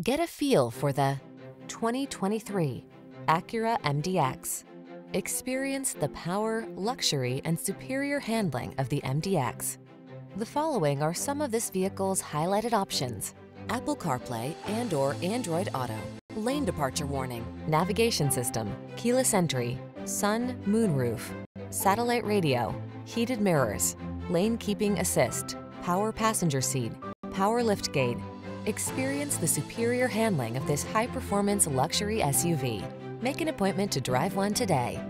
Get a feel for the 2023 Acura MDX. Experience the power, luxury, and superior handling of the MDX. The following are some of this vehicle's highlighted options. Apple CarPlay and or Android Auto, lane departure warning, navigation system, keyless entry, sun, moon roof, satellite radio, heated mirrors, lane keeping assist, power passenger seat, power lift gate. Experience the superior handling of this high-performance luxury SUV. Make an appointment to drive one today.